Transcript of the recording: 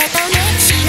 like a next